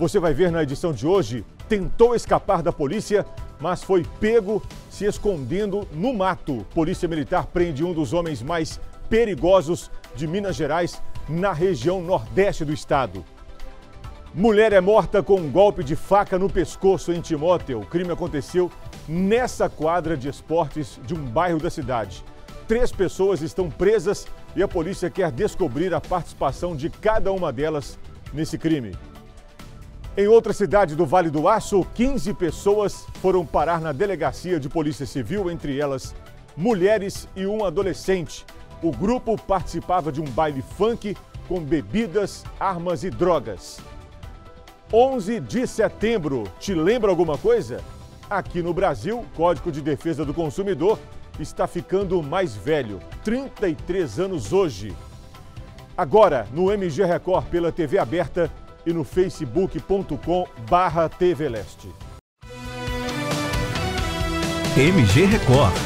Você vai ver na edição de hoje, tentou escapar da polícia, mas foi pego se escondendo no mato. Polícia Militar prende um dos homens mais perigosos de Minas Gerais, na região nordeste do estado. Mulher é morta com um golpe de faca no pescoço em Timóteo. O crime aconteceu nessa quadra de esportes de um bairro da cidade. Três pessoas estão presas e a polícia quer descobrir a participação de cada uma delas nesse crime. Em outra cidade do Vale do Aço, 15 pessoas foram parar na delegacia de Polícia Civil, entre elas mulheres e um adolescente. O grupo participava de um baile funk com bebidas, armas e drogas. 11 de setembro, te lembra alguma coisa? Aqui no Brasil, o Código de Defesa do Consumidor está ficando mais velho, 33 anos hoje. Agora, no MG Record pela TV aberta, e no facebook.com barra TV Leste. MG Record.